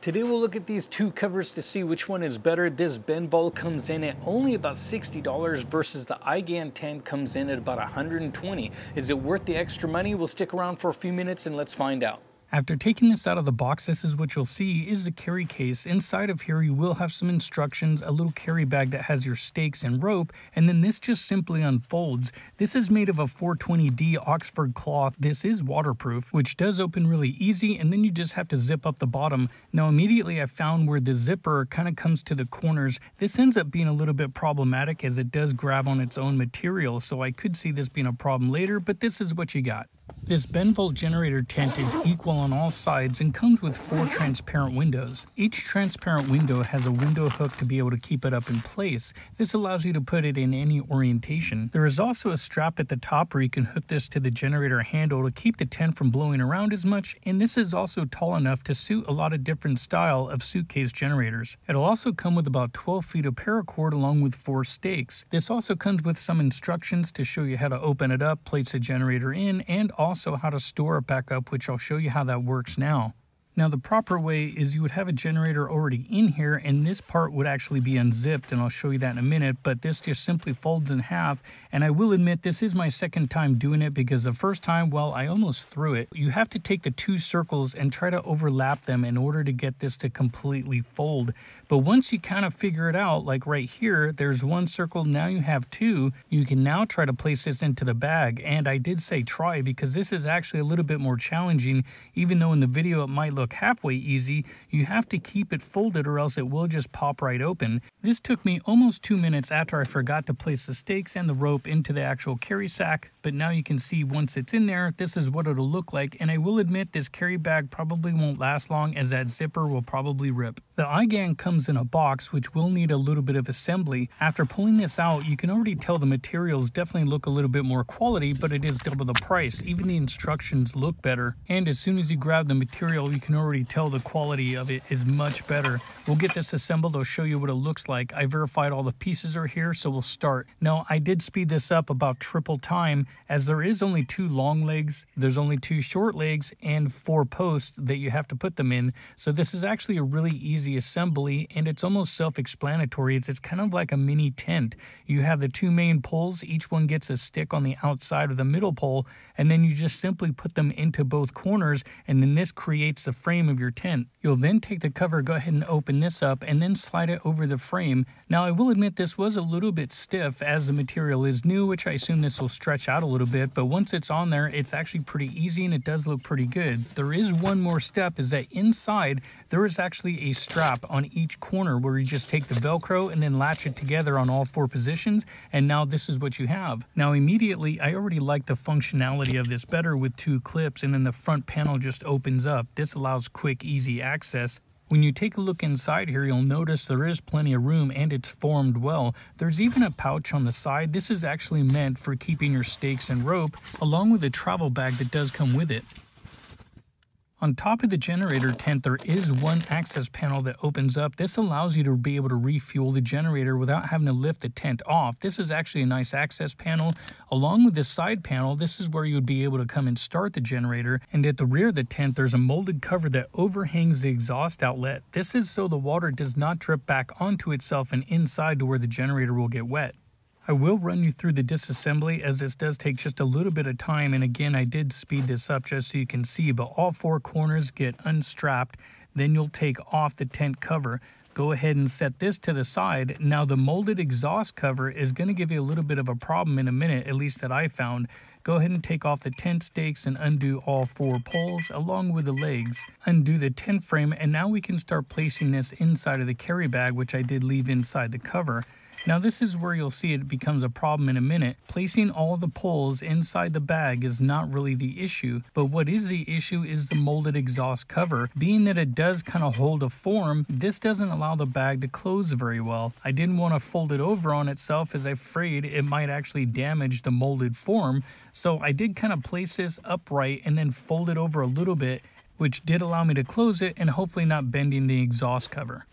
Today we'll look at these two covers to see which one is better. This Benvol comes in at only about $60 versus the iGan 10 comes in at about 120. Is it worth the extra money? We'll stick around for a few minutes and let's find out. After taking this out of the box, this is what you'll see is the carry case. Inside of here, you will have some instructions, a little carry bag that has your stakes and rope, and then this just simply unfolds. This is made of a 420D Oxford cloth. This is waterproof, which does open really easy, and then you just have to zip up the bottom. Now, immediately I found where the zipper kind of comes to the corners. This ends up being a little bit problematic as it does grab on its own material, so I could see this being a problem later, but this is what you got. This Benvol generator tent is equal on all sides and comes with four transparent windows. Each transparent window has a window hook to be able to keep it up in place. This allows you to put it in any orientation. There is also a strap at the top where you can hook this to the generator handle to keep the tent from blowing around as much, and this is also tall enough to suit a lot of different style of suitcase generators. It'll also come with about 12 feet of paracord along with four stakes. This also comes with some instructions to show you how to open it up, place the generator in, and also how to store it back up, which I'll show you how that works now. Now the proper way is you would have a generator already in here and this part would actually be unzipped and I'll show you that in a minute but this just simply folds in half. And I will admit this is my second time doing it because the first time well I almost threw it. You have to take the two circles and try to overlap them in order to get this to completely fold. But once you kind of figure it out like right here there's one circle now you have two. You can now try to place this into the bag. And I did say try because this is actually a little bit more challenging even though in the video it might look look halfway easy, you have to keep it folded or else it will just pop right open. This took me almost two minutes after I forgot to place the stakes and the rope into the actual carry sack, but now you can see once it's in there, this is what it'll look like, and I will admit this carry bag probably won't last long as that zipper will probably rip. The iGan comes in a box which will need a little bit of assembly. After pulling this out, you can already tell the materials definitely look a little bit more quality, but it is double the price. Even the instructions look better, and as soon as you grab the material, you can already tell the quality of it is much better. We'll get this assembled, I'll show you what it looks like. I verified all the pieces are here, so we'll start. Now, I did speed this up about triple time, as there is only two long legs, there's only two short legs, and four posts that you have to put them in. So this is actually a really easy assembly, and it's almost self-explanatory. It's, it's kind of like a mini tent. You have the two main poles, each one gets a stick on the outside of the middle pole, and then you just simply put them into both corners, and then this creates the frame of your tent. You'll then take the cover, go ahead and open this up, and then slide it over the frame. Now, I will admit this was a little bit stiff as the material is new, which I assume this will stretch out a little bit, but once it's on there, it's actually pretty easy and it does look pretty good. There is one more step, is that inside, there is actually a strap on each corner where you just take the Velcro and then latch it together on all four positions, and now this is what you have. Now, immediately, I already like the functionality of this better with two clips and then the front panel just opens up. This allows quick, easy access. When you take a look inside here, you'll notice there is plenty of room and it's formed well. There's even a pouch on the side. This is actually meant for keeping your stakes and rope, along with a travel bag that does come with it. On top of the generator tent, there is one access panel that opens up. This allows you to be able to refuel the generator without having to lift the tent off. This is actually a nice access panel. Along with this side panel, this is where you would be able to come and start the generator. And at the rear of the tent, there's a molded cover that overhangs the exhaust outlet. This is so the water does not drip back onto itself and inside to where the generator will get wet. I will run you through the disassembly as this does take just a little bit of time. And again I did speed this up just so you can see but all four corners get unstrapped. Then you'll take off the tent cover. Go ahead and set this to the side. Now the molded exhaust cover is going to give you a little bit of a problem in a minute at least that I found. Go ahead and take off the tent stakes and undo all four poles along with the legs. Undo the tent frame and now we can start placing this inside of the carry bag which I did leave inside the cover now this is where you'll see it becomes a problem in a minute. Placing all the poles inside the bag is not really the issue, but what is the issue is the molded exhaust cover. Being that it does kind of hold a form, this doesn't allow the bag to close very well. I didn't want to fold it over on itself as I'm afraid it might actually damage the molded form, so I did kind of place this upright and then fold it over a little bit which did allow me to close it and hopefully not bending the exhaust cover.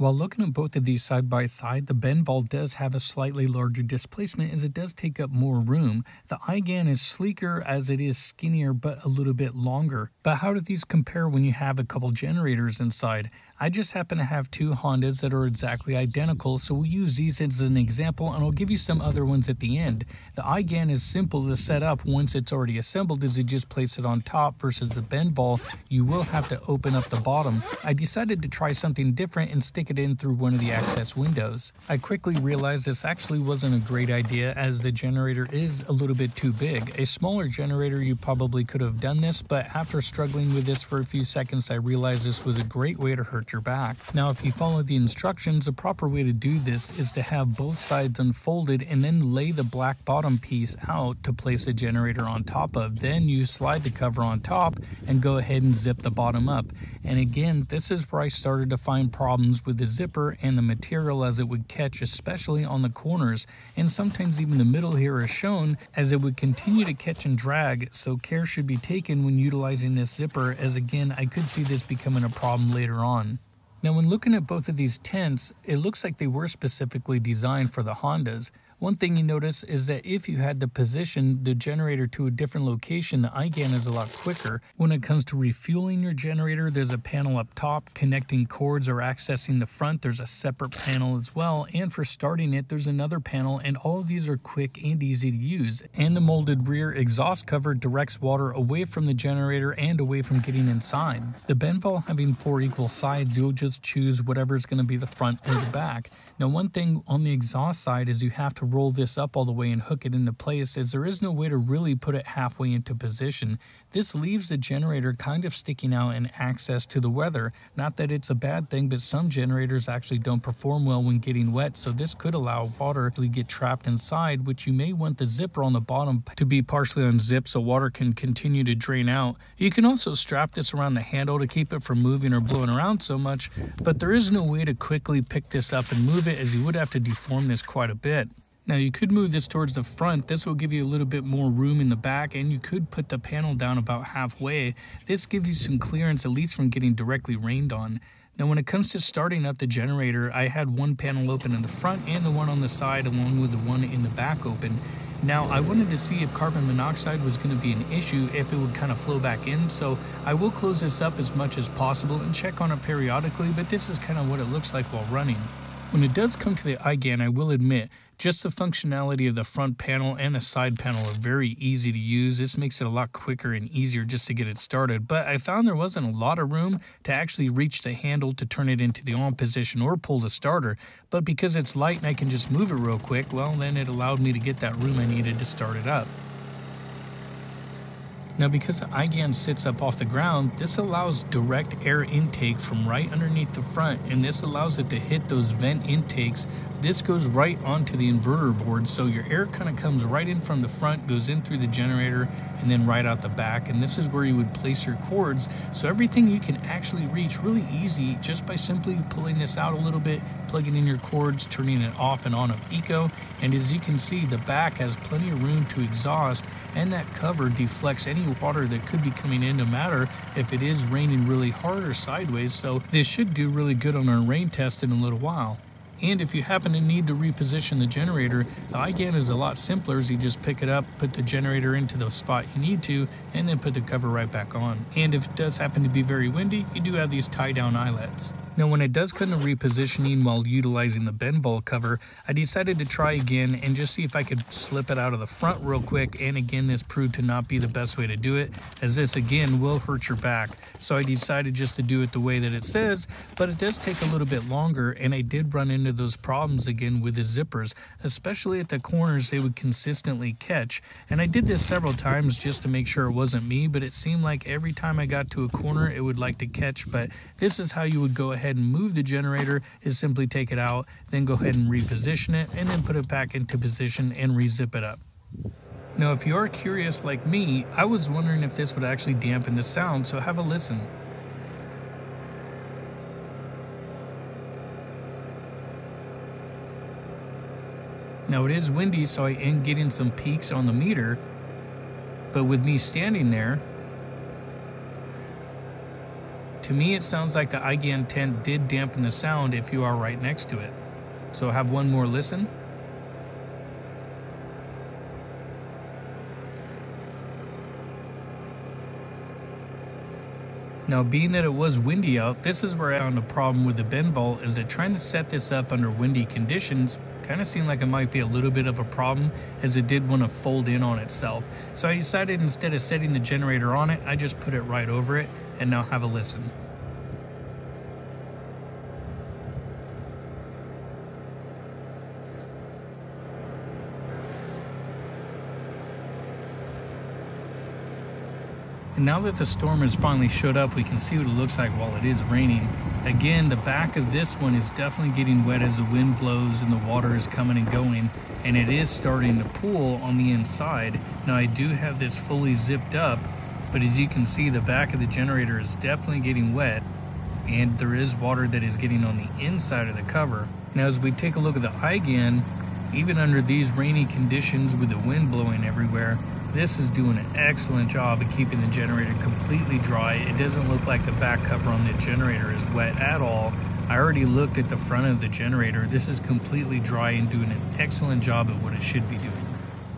While looking at both of these side by side, the Benvol does have a slightly larger displacement as it does take up more room. The iGan is sleeker as it is skinnier but a little bit longer. But how do these compare when you have a couple generators inside? I just happen to have two Hondas that are exactly identical, so we'll use these as an example and I'll give you some other ones at the end. The iGan is simple to set up once it's already assembled as you just place it on top versus the Benvol, you will have to open up the bottom. I decided to try something different and stick it in through one of the access windows. I quickly realized this actually wasn't a great idea as the generator is a little bit too big. A smaller generator you probably could have done this, but after struggling with this for a few seconds I realized this was a great way to hurt your back. Now if you follow the instructions, a proper way to do this is to have both sides unfolded and then lay the black bottom piece out to place the generator on top of. Then you slide the cover on top and go ahead and zip the bottom up. And again, this is where I started to find problems with the zipper and the material as it would catch, especially on the corners. And sometimes even the middle here is shown as it would continue to catch and drag. So care should be taken when utilizing this zipper as again, I could see this becoming a problem later on. Now when looking at both of these tents, it looks like they were specifically designed for the Hondas, one thing you notice is that if you had to position the generator to a different location, the iGan is a lot quicker. When it comes to refueling your generator, there's a panel up top connecting cords or accessing the front. There's a separate panel as well. And for starting it, there's another panel and all of these are quick and easy to use. And the molded rear exhaust cover directs water away from the generator and away from getting inside. The Benvol having four equal sides, you'll just choose whatever is going to be the front or the back. Now one thing on the exhaust side is you have to roll this up all the way and hook it into place as there is no way to really put it halfway into position. This leaves the generator kind of sticking out in access to the weather. Not that it's a bad thing, but some generators actually don't perform well when getting wet, so this could allow water to get trapped inside, which you may want the zipper on the bottom to be partially unzipped so water can continue to drain out. You can also strap this around the handle to keep it from moving or blowing around so much, but there is no way to quickly pick this up and move it as you would have to deform this quite a bit. Now you could move this towards the front. This will give you a little bit more room in the back and you could put the panel down about halfway. This gives you some clearance at least from getting directly rained on. Now when it comes to starting up the generator, I had one panel open in the front and the one on the side along with the one in the back open. Now I wanted to see if carbon monoxide was going to be an issue if it would kind of flow back in so I will close this up as much as possible and check on it periodically but this is kind of what it looks like while running. When it does come to the iGan, I will admit, just the functionality of the front panel and the side panel are very easy to use. This makes it a lot quicker and easier just to get it started, but I found there wasn't a lot of room to actually reach the handle to turn it into the on position or pull the starter, but because it's light and I can just move it real quick, well then it allowed me to get that room I needed to start it up. Now because the iGan sits up off the ground, this allows direct air intake from right underneath the front and this allows it to hit those vent intakes. This goes right onto the inverter board so your air kind of comes right in from the front goes in through the generator and then right out the back. And this is where you would place your cords. So everything you can actually reach really easy just by simply pulling this out a little bit plugging in your cords turning it off and on of eco. And as you can see the back has plenty of room to exhaust and that cover deflects any water that could be coming in no matter if it is raining really hard or sideways. So this should do really good on our rain test in a little while and if you happen to need to reposition the generator, the iGan is a lot simpler as you just pick it up, put the generator into the spot you need to, and then put the cover right back on. And if it does happen to be very windy, you do have these tie down eyelets. Now when it does come to repositioning while utilizing the Benvol cover, I decided to try again and just see if I could slip it out of the front real quick and again this proved to not be the best way to do it as this again will hurt your back. So I decided just to do it the way that it says, but it does take a little bit longer and I did run into those problems again with the zippers, especially at the corners they would consistently catch. And I did this several times just to make sure it wasn't me, but it seemed like every time I got to a corner it would like to catch, but this is how you would go ahead ahead and move the generator is simply take it out, then go ahead and reposition it, and then put it back into position and rezip it up. Now, if you are curious like me, I was wondering if this would actually dampen the sound, so have a listen. Now it is windy, so I am getting some peaks on the meter, but with me standing there, To me, it sounds like the iGAN 10 did dampen the sound if you are right next to it. So have one more listen. Now, being that it was windy out, this is where I found a problem with the Benvol is that trying to set this up under windy conditions kind of seemed like it might be a little bit of a problem as it did want to fold in on itself. So I decided instead of setting the generator on it, I just put it right over it and now have a listen. And now that the storm has finally showed up, we can see what it looks like while it is raining. Again, the back of this one is definitely getting wet as the wind blows and the water is coming and going, and it is starting to pool on the inside. Now I do have this fully zipped up, but as you can see, the back of the generator is definitely getting wet, and there is water that is getting on the inside of the cover. Now as we take a look at the iGAN, even under these rainy conditions with the wind blowing everywhere, this is doing an excellent job of keeping the generator completely dry. It doesn't look like the back cover on the generator is wet at all. I already looked at the front of the generator. This is completely dry and doing an excellent job at what it should be doing.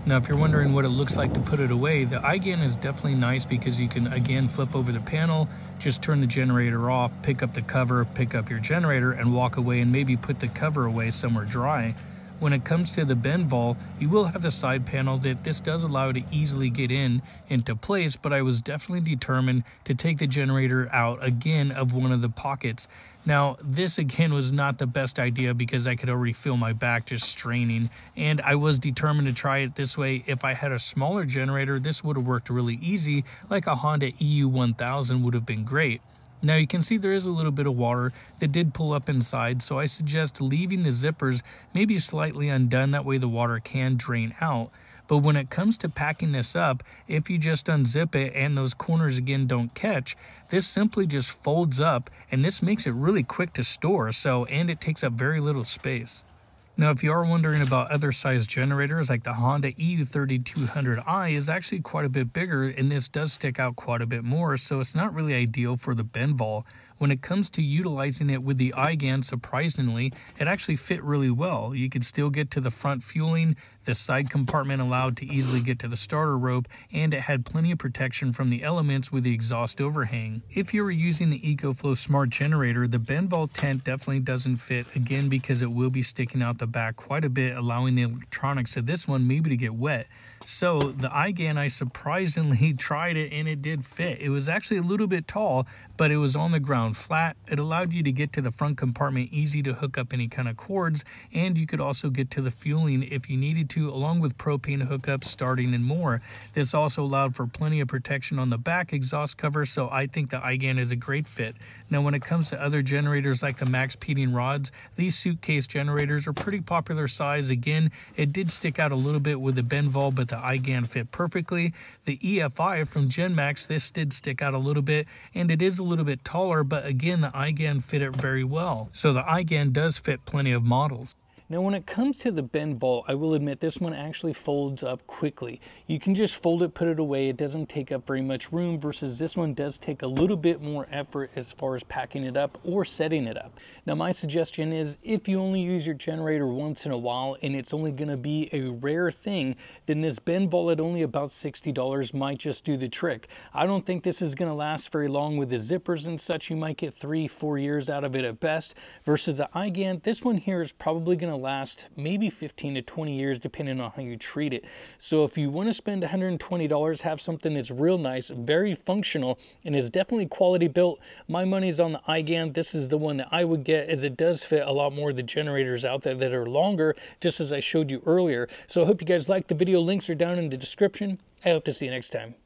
Now, if you're wondering what it looks like to put it away, the iGAN is definitely nice because you can, again, flip over the panel, just turn the generator off, pick up the cover, pick up your generator, and walk away and maybe put the cover away somewhere dry. When it comes to the bend Benvol, you will have the side panel that this does allow to easily get in into place, but I was definitely determined to take the generator out again of one of the pockets. Now, this again was not the best idea because I could already feel my back just straining, and I was determined to try it this way. If I had a smaller generator, this would have worked really easy, like a Honda EU1000 would have been great. Now you can see there is a little bit of water that did pull up inside, so I suggest leaving the zippers maybe slightly undone, that way the water can drain out. But when it comes to packing this up, if you just unzip it and those corners again don't catch, this simply just folds up and this makes it really quick to store, so and it takes up very little space. Now, if you are wondering about other size generators, like the Honda EU3200i is actually quite a bit bigger, and this does stick out quite a bit more, so it's not really ideal for the Benvol. When it comes to utilizing it with the iGAN, surprisingly, it actually fit really well. You could still get to the front fueling, the side compartment allowed to easily get to the starter rope, and it had plenty of protection from the elements with the exhaust overhang. If you were using the EcoFlow Smart Generator, the Benvol tent definitely doesn't fit, again because it will be sticking out the back quite a bit, allowing the electronics of this one maybe to get wet. So the iGAN, I surprisingly tried it and it did fit. It was actually a little bit tall, but it was on the ground flat. It allowed you to get to the front compartment easy to hook up any kind of cords, and you could also get to the fueling if you needed along with propane hookups, starting, and more. This also allowed for plenty of protection on the back exhaust cover, so I think the iGAN is a great fit. Now, when it comes to other generators like the MaxPeedingRods, these suitcase generators are pretty popular size. Again, it did stick out a little bit with the Benvol, but the iGAN fit perfectly. The EFI from GenMax, this did stick out a little bit, and it is a little bit taller, but again, the iGAN fit it very well. So the iGAN does fit plenty of models. Now when it comes to the Benvol, I will admit this one actually folds up quickly. You can just fold it, put it away. It doesn't take up very much room versus this one does take a little bit more effort as far as packing it up or setting it up. Now my suggestion is if you only use your generator once in a while and it's only gonna be a rare thing, then this Benvol at only about $60 might just do the trick. I don't think this is gonna last very long with the zippers and such. You might get three, four years out of it at best versus the iGAN. This one here is probably gonna last maybe 15 to 20 years depending on how you treat it. So if you want to spend $120, have something that's real nice, very functional, and is definitely quality built, my money's on the iGAN. This is the one that I would get as it does fit a lot more of the generators out there that are longer, just as I showed you earlier. So I hope you guys liked the video. Links are down in the description. I hope to see you next time.